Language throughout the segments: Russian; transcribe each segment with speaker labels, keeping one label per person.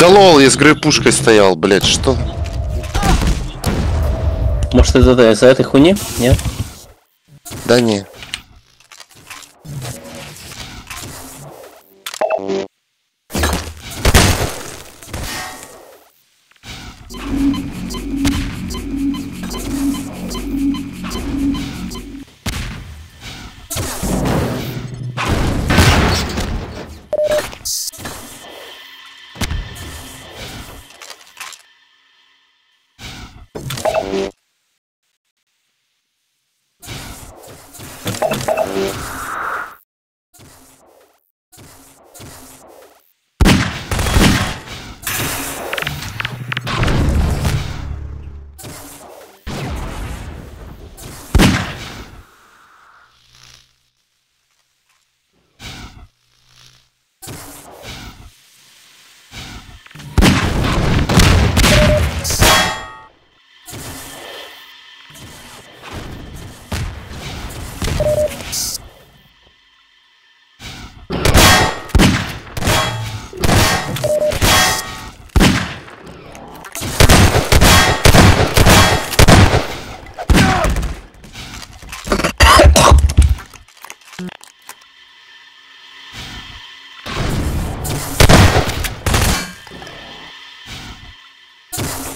Speaker 1: Да лол, я с пушкой стоял, блять, что?
Speaker 2: Может это из-за этой хуйни? Нет?
Speaker 1: Да не. え?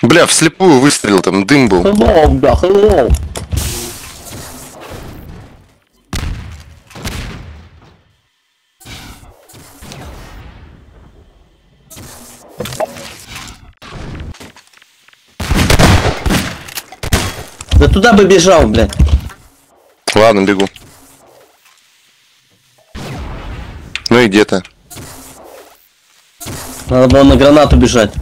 Speaker 1: Бля, вслепую выстрелил, там дым был.
Speaker 2: Hello, да, hello. Да туда бы бежал, блядь.
Speaker 1: Ладно, бегу. Ну и где то
Speaker 2: Надо было на гранату бежать.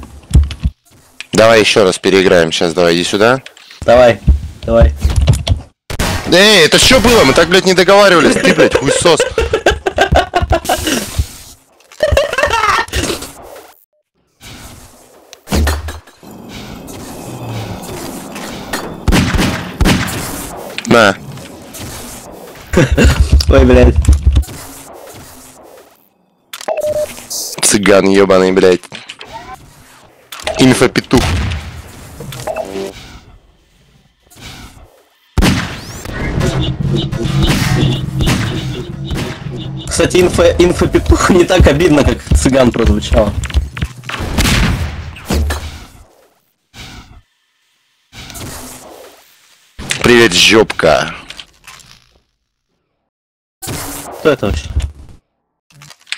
Speaker 1: Давай еще раз переиграем. Сейчас давай, иди сюда.
Speaker 2: Давай, давай.
Speaker 1: Эй, это что было? Мы так, блядь, не договаривались. Ты, блядь, хуйсос. На.
Speaker 2: Ой, блядь.
Speaker 1: Цыган ебаный, блядь. Инфопетух.
Speaker 2: Кстати, инфо, инфопетух не так обидно, как цыган прозвучало.
Speaker 1: Привет, жопка.
Speaker 2: Кто это вообще?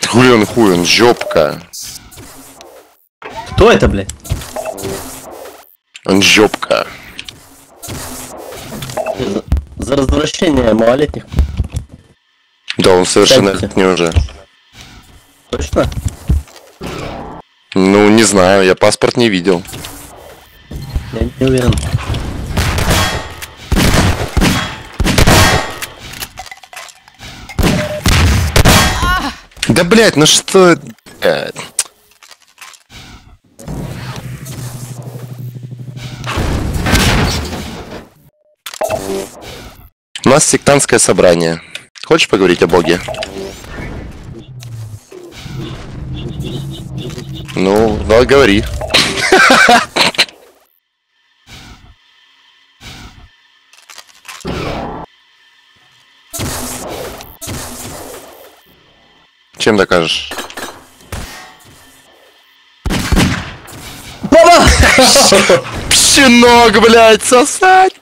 Speaker 1: Хули он хуй, он жопка.
Speaker 2: Кто это, блядь?
Speaker 1: Он жопка.
Speaker 2: За, за развращение малолетних.
Speaker 1: Да, он совершеннолетний уже.
Speaker 2: Точно?
Speaker 1: Ну, не знаю, я паспорт не видел.
Speaker 2: Я не уверен.
Speaker 1: Да, блядь, ну что... блядь? У нас сектантское собрание. Хочешь поговорить о Боге? Ну, давай говори. Чем докажешь?
Speaker 2: Баба!
Speaker 1: Пщенок, блядь, сосать!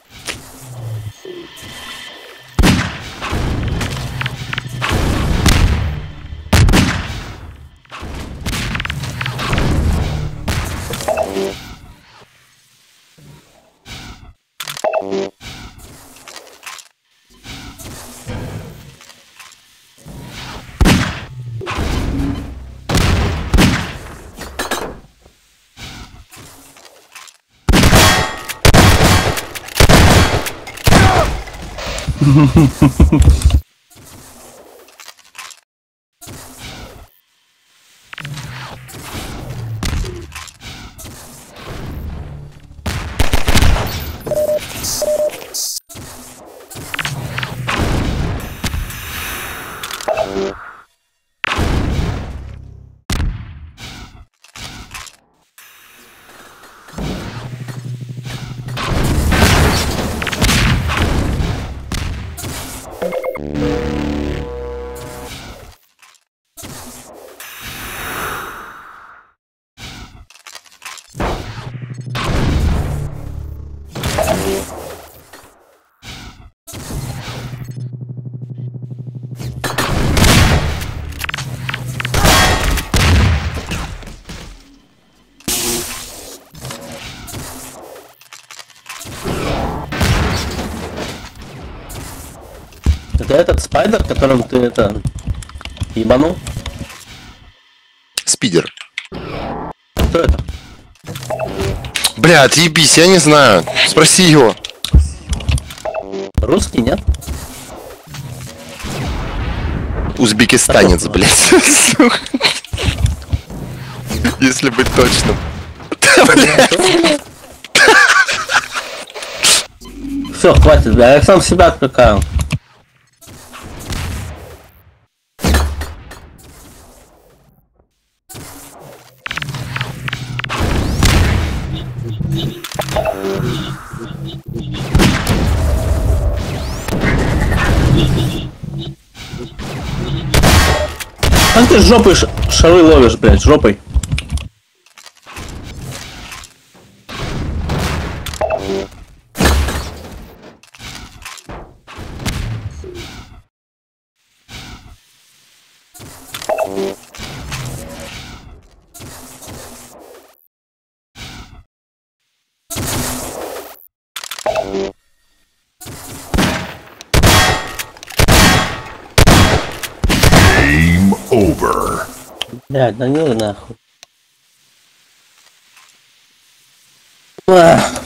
Speaker 1: フフフフ。
Speaker 2: Это этот спайдер, которым ты это... Ебанул?
Speaker 1: Спидер.
Speaker 2: Кто это?
Speaker 1: Бля, отъебись, я не знаю. Спроси его.
Speaker 2: Русский, нет?
Speaker 1: Узбекистанец, блядь. Сука. Если быть точным. Блядь.
Speaker 2: Все, хватит, бля, я сам себя отвлекаю. ты жопой ш- шары ловишь, блядь, жопой? Блядь, да ну нахуй. Ах.